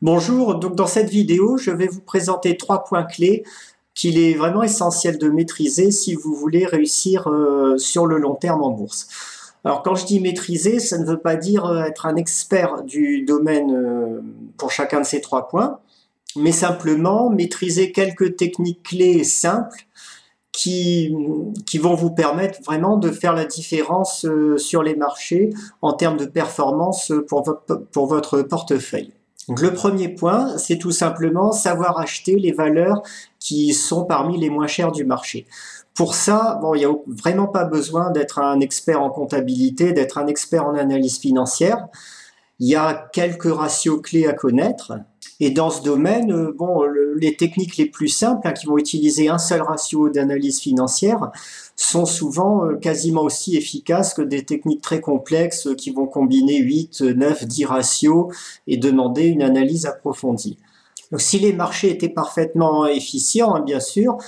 Bonjour, donc dans cette vidéo, je vais vous présenter trois points clés qu'il est vraiment essentiel de maîtriser si vous voulez réussir euh, sur le long terme en bourse. Alors quand je dis maîtriser, ça ne veut pas dire euh, être un expert du domaine euh, pour chacun de ces trois points, mais simplement maîtriser quelques techniques clés simples qui, vont vous permettre vraiment de faire la différence sur les marchés en termes de performance pour votre portefeuille. Donc le premier point, c'est tout simplement savoir acheter les valeurs qui sont parmi les moins chères du marché. Pour ça, bon, il n'y a vraiment pas besoin d'être un expert en comptabilité, d'être un expert en analyse financière. Il y a quelques ratios clés à connaître. Et dans ce domaine, euh, bon, les techniques les plus simples, hein, qui vont utiliser un seul ratio d'analyse financière, sont souvent euh, quasiment aussi efficaces que des techniques très complexes qui vont combiner 8, 9, 10 ratios et demander une analyse approfondie. Donc, si les marchés étaient parfaitement efficients, hein, bien sûr,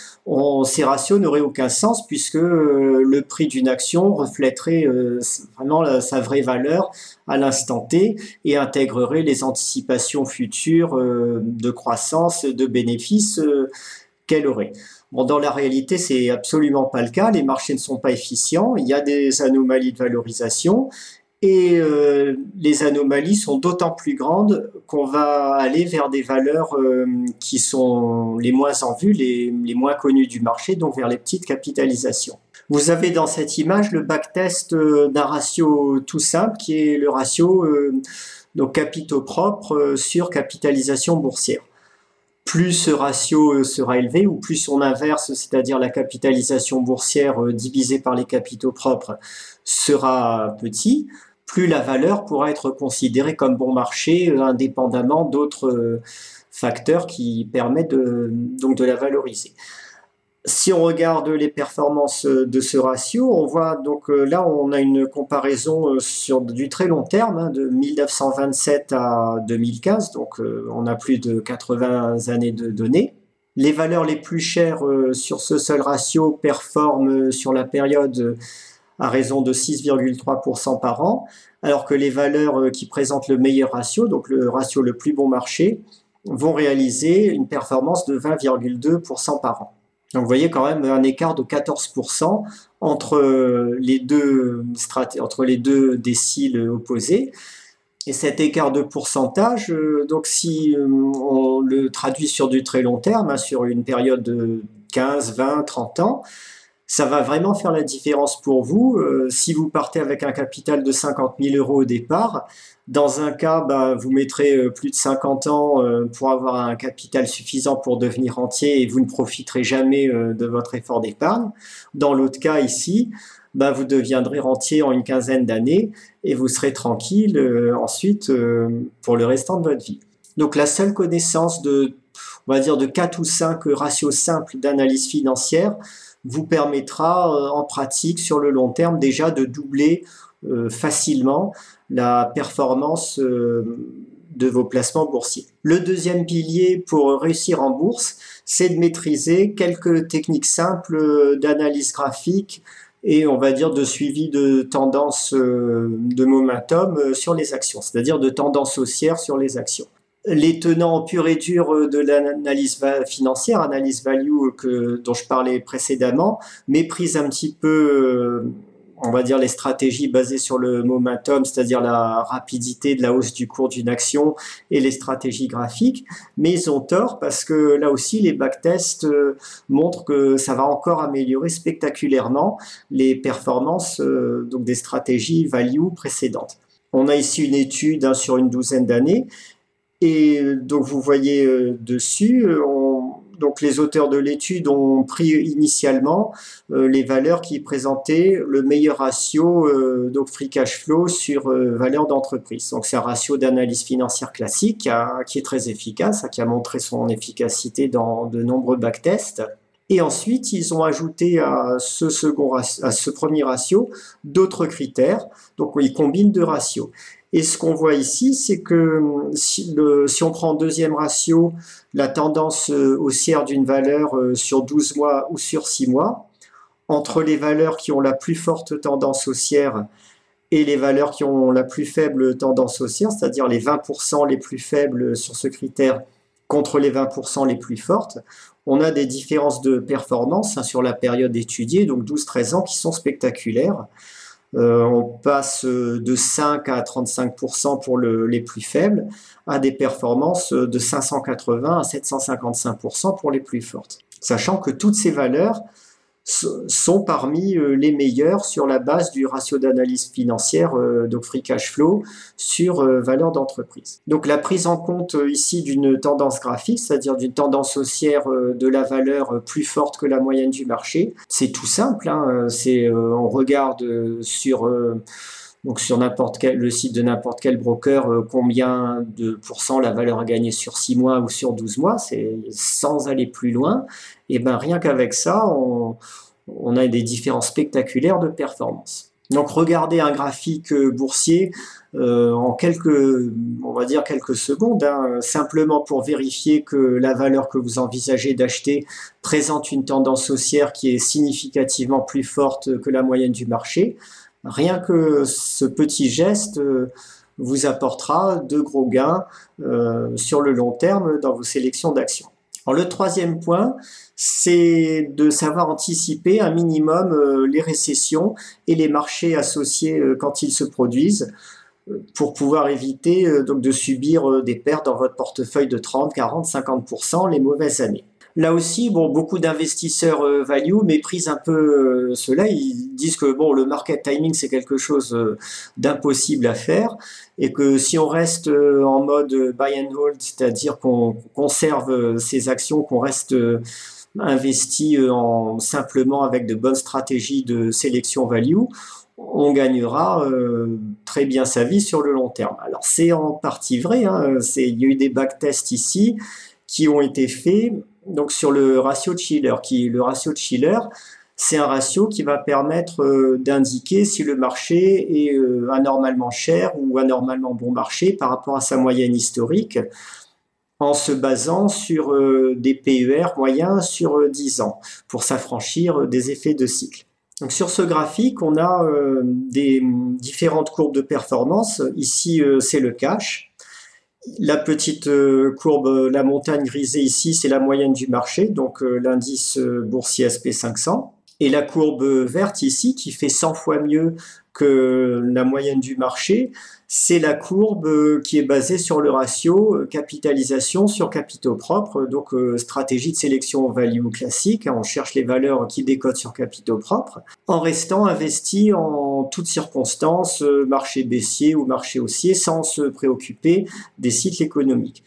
ces ratios n'auraient aucun sens puisque euh, le prix d'une action reflèterait euh, vraiment sa vraie valeur à l'instant T et intégrerait les anticipations futures euh, de croissance, de bénéfices qu'elle aurait. Dans la réalité, c'est absolument pas le cas. Les marchés ne sont pas efficients. Il y a des anomalies de valorisation et euh, les anomalies sont d'autant plus grandes qu'on va aller vers des valeurs euh, qui sont les moins en vue, les, moins connues du marché, donc vers les petites capitalisations. Vous avez dans cette image le backtest euh, d'un ratio tout simple qui est le ratio capitaux propres sur capitalisation boursière. Plus ce ratio sera élevé ou plus son inverse, c'est-à-dire la capitalisation boursière divisée par les capitaux propres, sera petit, plus la valeur pourra être considérée comme bon marché euh, indépendamment d'autres euh, facteurs qui permettent de, donc de la valoriser. Si on regarde les performances de ce ratio, on voit donc euh, là on a une comparaison sur du très long terme, hein, de 1927 à 2015, donc on a plus de 80 années de données. Les valeurs les plus chères sur ce seul ratio performent sur la période à raison de 6,3% par an, alors que les valeurs euh, qui présentent le meilleur ratio, donc le ratio le plus bon marché, vont réaliser une performance de 20,2% par an. Donc vous voyez quand même un écart de 14% entre euh, les deux entre les deux déciles opposés. Et cet écart de pourcentage, euh, donc si on le traduit sur du très long terme, hein, sur une période de 15, 20, 30 ans, ça va vraiment faire la différence pour vous. Euh, si vous partez avec un capital de 50 000 euros au départ, dans un cas, bah, vous mettrez euh, plus de 50 ans euh, pour avoir un capital suffisant pour devenir entier et vous ne profiterez jamais de votre effort d'épargne. Dans l'autre cas ici, bah, vous deviendrez rentier en une quinzaine d'années et vous serez tranquille ensuite pour le restant de votre vie. Donc la seule connaissance de, on va dire, de 4 ou 5 ratios simples d'analyse financière, vous permettra euh, en pratique sur le long terme déjà de doubler euh, facilement la performance euh, de vos placements boursiers. Le deuxième pilier pour réussir en bourse, c'est de maîtriser quelques techniques simples d'analyse graphique et on va dire de suivi de tendance de momentum sur les actions, c'est-à-dire de tendance haussière sur les actions les tenants purs et durs euh, de l'analyse financière, analyse value euh, que, dont je parlais précédemment, méprisent un petit peu, euh, on va dire, les stratégies basées sur le momentum, c'est-à-dire la rapidité de la hausse du cours d'une action et les stratégies graphiques, mais ils ont tort parce que là aussi, les backtests montrent que ça va encore améliorer spectaculairement les performances donc des stratégies value précédentes. On a ici une étude hein, sur une douzaine d'années et donc vous voyez euh, dessus, euh, donc les auteurs de l'étude ont pris initialement euh, les valeurs qui présentaient le meilleur ratio donc free cash flow sur valeur d'entreprise. Donc c'est un ratio d'analyse financière classique qui, est très efficace, qui a montré son efficacité dans de nombreux backtests. Et ensuite, ils ont ajouté à ce, second, à ce premier ratio d'autres critères. Donc, ils combinent deux ratios. Et ce qu'on voit ici, c'est que si, on prend deuxième ratio, la tendance euh, haussière d'une valeur euh, sur 12 mois ou sur 6 mois, entre les valeurs qui ont la plus forte tendance haussière et les valeurs qui ont la plus faible tendance haussière, c'est-à-dire les 20% les plus faibles sur ce critère contre les 20% les plus fortes, on a des différences de performance hein, sur la période étudiée, donc 12-13 ans, qui sont spectaculaires. Euh, on passe de 5 à 35% pour les plus faibles, à des performances de 580 à 755% pour les plus fortes. Sachant que toutes ces valeurs sont parmi euh, les meilleurs sur la base du ratio d'analyse financière, euh, donc free cash flow, sur euh, valeur d'entreprise. Donc la prise en compte ici d'une tendance graphique, c'est-à-dire d'une tendance haussière de la valeur plus forte que la moyenne du marché, c'est tout simple. Hein, c'est on regarde sur donc sur n'importe quel le site de n'importe quel broker combien de pourcents la valeur a gagné sur 6 mois ou sur 12 mois, c'est sans aller plus loin et ben rien qu'avec ça, on, a des différences spectaculaires de performance. Donc regardez un graphique euh, boursier euh, en quelques, on va dire quelques secondes, hein, simplement pour vérifier que la valeur que vous envisagez d'acheter présente une tendance haussière qui est significativement plus forte que la moyenne du marché. Rien que ce petit geste euh, vous apportera de gros gains sur le long terme dans vos sélections d'actions le troisième point, c'est de savoir anticiper un minimum euh, les récessions et les marchés associés euh, quand ils se produisent euh, pour pouvoir éviter donc de subir des pertes dans votre portefeuille de 30, 40, 50% les mauvaises années. Là aussi, bon, beaucoup d'investisseurs euh, value méprisent un peu euh, cela. Ils disent que bon, le market timing c'est quelque chose euh, d'impossible à faire et que si on reste en mode buy and hold, c'est-à-dire qu'on conserve ses actions, qu'on reste investi en, simplement avec de bonnes stratégies de sélection value, on gagnera très bien sa vie sur le long terme. Alors c'est en partie vrai, hein, il y a eu des backtests ici qui ont été faits donc sur le ratio de Schiller, qui le ratio de Schiller, c'est un ratio qui va permettre euh, d'indiquer si le marché est euh, anormalement cher ou anormalement bon marché par rapport à sa moyenne historique en se basant sur euh, des PER moyens sur 10 ans pour s'affranchir des effets de cycle. Donc sur ce graphique, on a des différentes courbes de performance. Ici, c'est le cash. La petite euh, courbe, euh, la montagne grisée ici, c'est la moyenne du marché, donc euh, l'indice boursier SP500. Et la courbe verte ici, qui fait 100 fois mieux que la moyenne du marché, c'est la courbe euh, qui est basée sur le ratio euh, capitalisation sur capitaux propres, donc euh, stratégie de sélection value classique, on cherche les valeurs qui décodent sur capitaux propres, en restant investi en toutes circonstances, marché baissier ou marché haussier, sans se préoccuper des cycles économiques.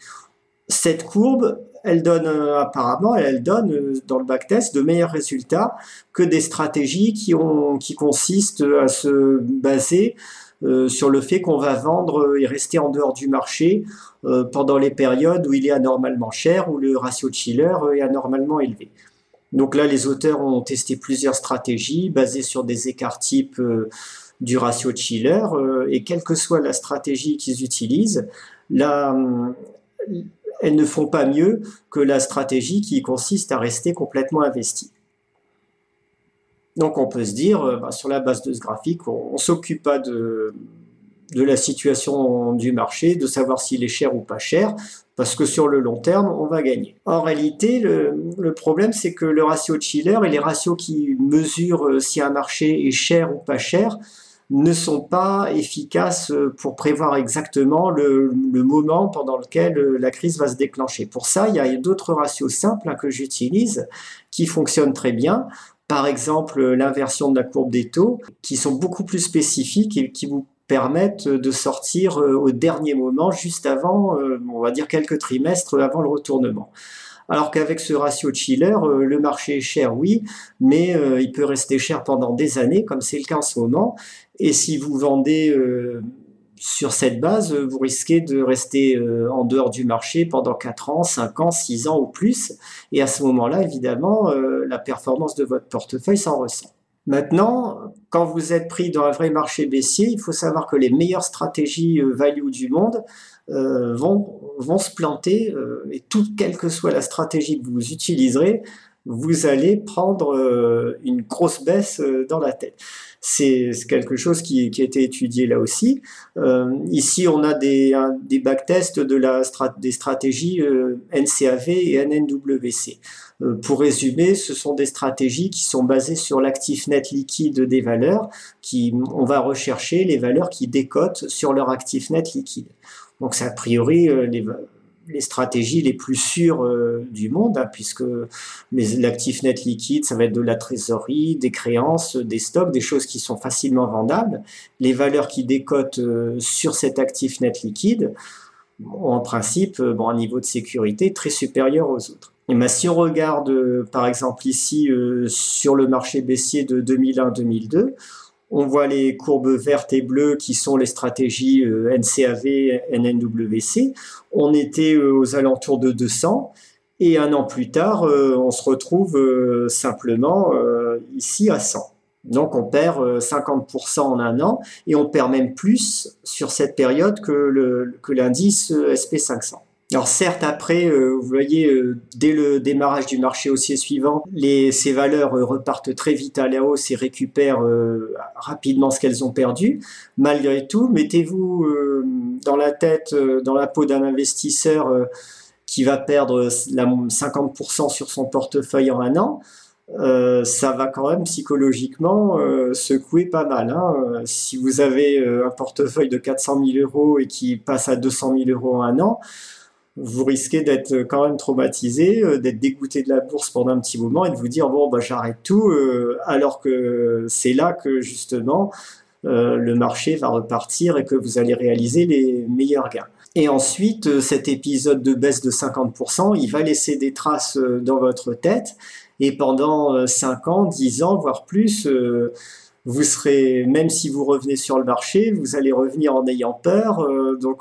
Cette courbe, elle donne apparemment, elle donne dans le backtest de meilleurs résultats que des stratégies qui, ont, qui consistent à se baser euh, sur le fait qu'on va vendre et rester en dehors du marché euh, pendant les périodes où il est anormalement cher, où le ratio de Schiller est anormalement élevé. Donc là, les auteurs ont testé plusieurs stratégies basées sur des écarts types euh, du ratio de Schiller, et quelle que soit la stratégie qu'ils utilisent, là, elles ne font pas mieux que la stratégie qui consiste à rester complètement investi. Donc on peut se dire, euh, bah, sur la base de ce graphique, on ne s'occupe pas de, la situation du marché, de savoir s'il est cher ou pas cher, parce que sur le long terme, on va gagner. En réalité, le, problème, c'est que le ratio de Schiller et les ratios qui mesurent euh, si un marché est cher ou pas cher ne sont pas efficaces euh, pour prévoir exactement le, moment pendant lequel la crise va se déclencher. Pour ça, il y a d'autres ratios simples hein, que j'utilise qui fonctionnent très bien par exemple l'inversion de la courbe des taux, qui sont beaucoup plus spécifiques et qui vous permettent de sortir euh, au dernier moment, juste avant, euh, on va dire quelques trimestres avant le retournement. Alors qu'avec ce ratio de euh, le marché est cher, oui, mais il peut rester cher pendant des années, comme c'est le cas en ce moment. Et si vous vendez sur cette base, vous risquez de rester euh, en dehors du marché pendant 4 ans, 5 ans, 6 ans ou plus. Et à ce moment-là, évidemment, euh, la performance de votre portefeuille s'en ressent. Maintenant, quand vous êtes pris dans un vrai marché baissier, il faut savoir que les meilleures stratégies euh, value du monde vont, vont se planter et toute quelle que soit la stratégie que vous utiliserez, vous allez prendre euh, une grosse baisse euh, dans la tête. C'est quelque chose qui, a été étudié là aussi. Euh, ici, on a des, des backtests de la des stratégies NCAV et NNWC. pour résumer, ce sont des stratégies qui sont basées sur l'actif net liquide des valeurs. Qui, on va rechercher les valeurs qui décotent sur leur actif net liquide. Donc, c'est a priori les les stratégies les plus sûres euh, du monde, hein, puisque l'actif net liquide, ça va être de la trésorerie, des créances, des stocks, des choses qui sont facilement vendables. Les valeurs qui décotent euh, sur cet actif net liquide ont en principe euh, bon, un niveau de sécurité très supérieur aux autres. Et ben, si on regarde par exemple ici sur le marché baissier de 2001-2002, on voit les courbes vertes et bleues qui sont les stratégies euh, NCAV, NNWC. On était euh, aux alentours de 200 et un an plus tard, euh, on se retrouve simplement ici à 100. Donc on perd 50% en un an et on perd même plus sur cette période que l'indice SP500. Alors certes, après, euh, vous voyez, euh, dès le démarrage du marché haussier suivant, ces valeurs euh, repartent très vite à la hausse et récupèrent rapidement ce qu'elles ont perdu. Malgré tout, mettez-vous dans la tête, dans la peau d'un investisseur qui va perdre la 50% sur son portefeuille en un an. ça va quand même psychologiquement secouer pas mal. Hein. Si vous avez un portefeuille de 400 000 euros et qui passe à 200 000 euros en un an, vous risquez d'être quand même traumatisé, euh, d'être dégoûté de la bourse pendant un petit moment et de vous dire bon bah j'arrête tout, euh, alors que c'est là que justement euh, le marché va repartir et que vous allez réaliser les meilleurs gains. Et ensuite, cet épisode de baisse de 50%, il va laisser des traces dans votre tête et pendant 5 ans, 10 ans, voire plus, vous serez, même si vous revenez sur le marché, vous allez revenir en ayant peur. Euh, donc,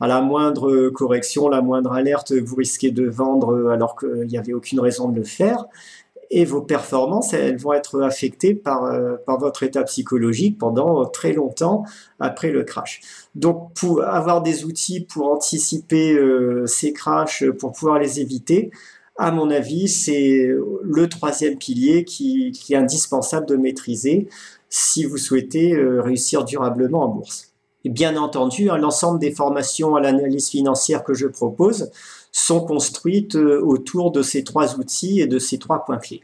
à la moindre correction, la moindre alerte, vous risquez de vendre alors qu'il n'y avait aucune raison de le faire. Et vos performances, elles vont être affectées par, euh, par votre état psychologique pendant très longtemps après le crash. Donc, pour avoir des outils pour anticiper euh, ces crashs, pour pouvoir les éviter, à mon avis, c'est le troisième pilier qui, est indispensable de maîtriser si vous souhaitez euh, réussir durablement en bourse. Et bien entendu, hein, l'ensemble des formations à l'analyse financière que je propose sont construites euh, autour de ces trois outils et de ces trois points clés.